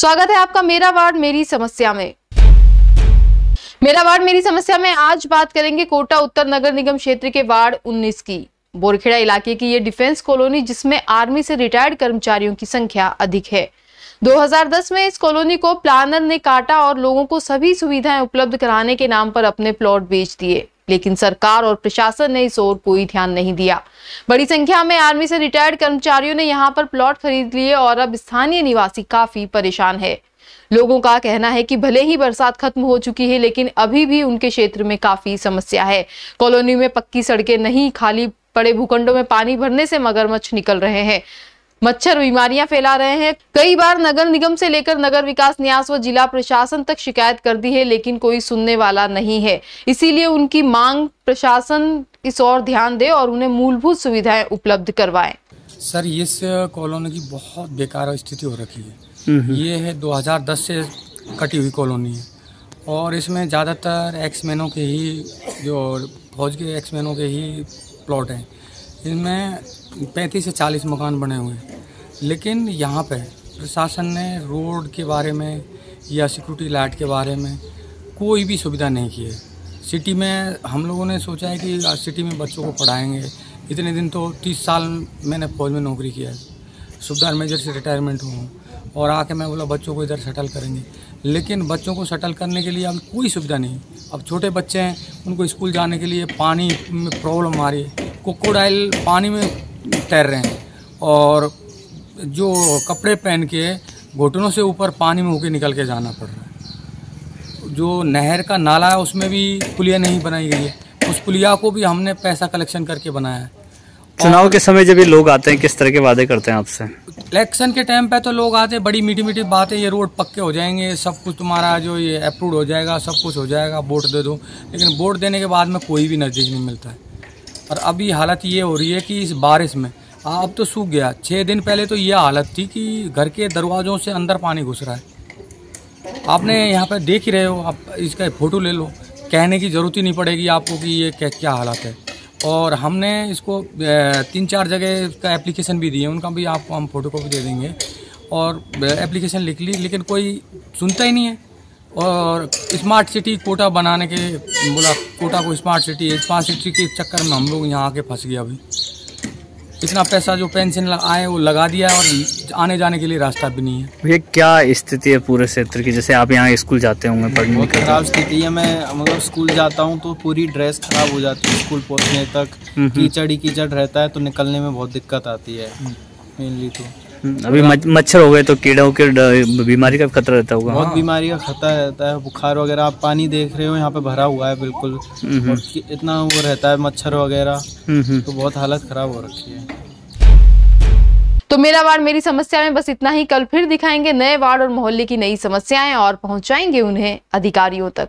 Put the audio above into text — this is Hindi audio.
स्वागत है आपका मेरा वार्ड मेरी समस्या में। मेरा वार्ड मेरी समस्या में आज बात करेंगे कोटा उत्तर नगर निगम क्षेत्र के वार्ड 19 की। बोरखेड़ा इलाके की ये डिफेंस कॉलोनी जिसमें आर्मी से रिटायर्ड कर्मचारियों की संख्या अधिक है। 2010 में इस कॉलोनी को प्लानर ने काटा और लोगों को सभी सुविधाएँ उपलब्ध कराने के नाम पर अपने प्लॉट बेच दिए। लेकिन सरकार और प्रशासन ने इस ओर कोई ध्यान नहीं दिया। बड़ी संख्या में आर्मी से रिटायर्ड कर्मचारियों ने यहाँ पर प्लॉट खरीद लिए और अब स्थानीय निवासी काफ़ी परेशान है। लोगों का कहना है कि भले ही बरसात खत्म हो चुकी है, लेकिन अभी भी उनके क्षेत्र में काफ़ी समस्या है। कॉलोनी में पक्की सड़कें नहीं, खाली पड़े भूखंडों में पानी भरने से मगरमच्छ निकल रहे हैं। मच्छर बीमारियाँ फैला रहे हैं। कई बार नगर निगम से लेकर नगर विकास न्यास व जिला प्रशासन तक शिकायत कर दी है लेकिन कोई सुनने वाला नहीं है। इसीलिए उनकी मांग प्रशासन इस और ध्यान दे और उन्हें मूलभूत सुविधाएँ उपलब्ध करवाएँ। सर इस कॉलोनी की बहुत बेकार स्थिति हो रखी है। ये है 2010 से कटी हुई कॉलोनी है। और इसमें ज़्यादातर एक्समैनों के ही जो फौज के एक्समैनों के ही प्लॉट हैं। इनमें पैंतीस से चालीस मकान बने हुए हैं। लेकिन यहाँ पे प्रशासन ने रोड के बारे में या सिक्योरिटी लाइट के बारे में कोई भी सुविधा नहीं की है। सिटी में हम लोगों ने सोचा है कि सिटी में बच्चों को पढ़ाएँगे। इतने दिन तो तीस साल मैंने फौज में नौकरी किया है। सुबदार मेजर से रिटायरमेंट हुआ और आके मैं बोला, बच्चों को इधर सेटल करेंगे। लेकिन बच्चों को सेटल करने के लिए अब कोई सुविधा नहीं। अब छोटे बच्चे हैं, उनको स्कूल जाने के लिए पानी में प्रॉब्लम आ रही है। कोकोडाइल पानी में तैर रहे हैं और जो कपड़े पहन के घुटनों से ऊपर पानी में होके निकल के जाना पड़ रहा है। जो नहर का नाला है उसमें भी पुलिया नहीं बनाई गई है। उस पुलिया को भी हमने पैसा कलेक्शन करके बनाया है। चुनाव के समय जब ये लोग आते हैं किस तरह के वादे करते हैं आपसे? इलेक्शन के टाइम पे तो लोग आते हैं बड़ी मीठी मीठी बातें ये रोड पक्के हो जाएँगे सब कुछ तुम्हारा जो ये अप्रूव हो जाएगा सब कुछ हो जाएगा वोट दे दो। लेकिन वोट देने के बाद में कोई भी नज़दीक नहीं मिलता है। और अभी हालत ये हो रही है कि इस बारिश में अब तो सूख गया। छः दिन पहले तो यह हालत थी कि घर के दरवाज़ों से अंदर पानी घुस रहा है। आपने यहाँ पर देख ही रहे हो, आप इसका फ़ोटो ले लो। कहने की ज़रूरत ही नहीं पड़ेगी आपको कि ये क्या क्या हालत है। और हमने इसको तीन चार जगह का एप्लीकेशन भी दिए, उनका भी आपको हम फ़ोटो कॉपी दे देंगे। और एप्लीकेशन लिख ली, लेकिन कोई सुनता ही नहीं है। और स्मार्ट सिटी कोटा बनाने के, बोला, कोटा को स्मार्ट सिटी स्मार्ट सिटी के चक्कर में हम लोग यहाँ आके फंस गए अभी। इतना पैसा जो पेंशन आए वो लगा दिया और आने जाने के लिए रास्ता भी नहीं है। भैया क्या स्थिति है पूरे क्षेत्र की? जैसे आप यहाँ स्कूल जाते होंगे पढ़ने बहुत खराब स्थिति है। मैं मतलब स्कूल जाता हूँ तो पूरी ड्रेस खराब हो जाती है स्कूल पहुँचने तक। कीचड़ ही कीचड़ रहता है तो निकलने में बहुत दिक्कत आती है मेनली तो। हम्म, अभी मच्छर हो गए तो कीड़ों के बीमारी का खतरा रहता होगा। बहुत बीमारी का खतरा रहता है बुखार वगैरह आप पानी देख रहे हो यहाँ पे भरा हुआ है बिल्कुल। हम्म, और इतना वो रहता है मच्छर वगैरह हम्म, तो बहुत हालत खराब हो रखी है। तो मेरा वार्ड मेरी समस्या में बस इतना ही। कल फिर दिखाएँगे नए वार्ड और मोहल्ले की नई समस्याएँ और पहुंचाएँगे उन्हें अधिकारियों तक।